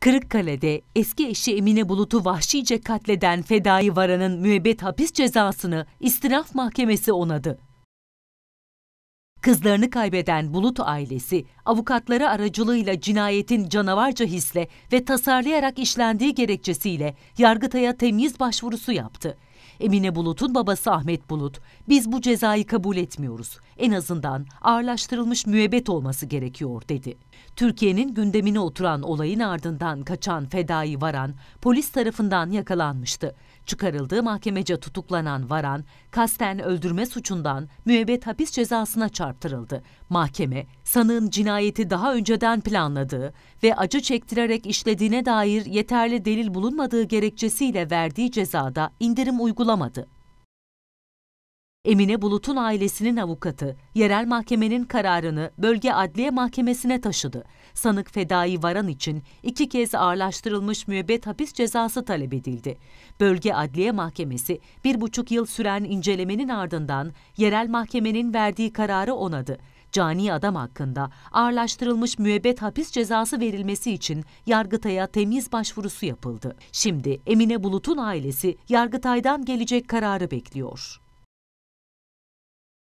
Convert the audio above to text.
Kırıkkale'de eski eşi Emine Bulut'u vahşice katleden Fedai Varan'ın müebbet hapis cezasını istinaf mahkemesi onadı. Kızlarını kaybeden Bulut ailesi, avukatları aracılığıyla cinayetin canavarca hisle ve tasarlayarak işlendiği gerekçesiyle Yargıtay'a temyiz başvurusu yaptı. Emine Bulut'un babası Ahmet Bulut, biz bu cezayı kabul etmiyoruz. En azından ağırlaştırılmış müebbet olması gerekiyor dedi. Türkiye'nin gündemine oturan olayın ardından kaçan Fedai Varan polis tarafından yakalanmıştı. Çıkarıldığı mahkemece tutuklanan Varan, kasten öldürme suçundan müebbet hapis cezasına çarptırıldı. Mahkeme, sanığın cinayeti daha önceden planladığı ve acı çektirerek işlediğine dair yeterli delil bulunmadığı gerekçesiyle verdiği cezada indirim uygulamadı. Emine Bulut'un ailesinin avukatı, yerel mahkemenin kararını bölge adliye mahkemesine taşıdı. Sanık Fedai Varan için iki kez ağırlaştırılmış müebbet hapis cezası talep edildi. Bölge Adliye Mahkemesi bir buçuk yıl süren incelemenin ardından yerel mahkemenin verdiği kararı onadı. Cani adam hakkında ağırlaştırılmış müebbet hapis cezası verilmesi için Yargıtay'a temiz başvurusu yapıldı. Şimdi Emine Bulut'un ailesi Yargıtay'dan gelecek kararı bekliyor.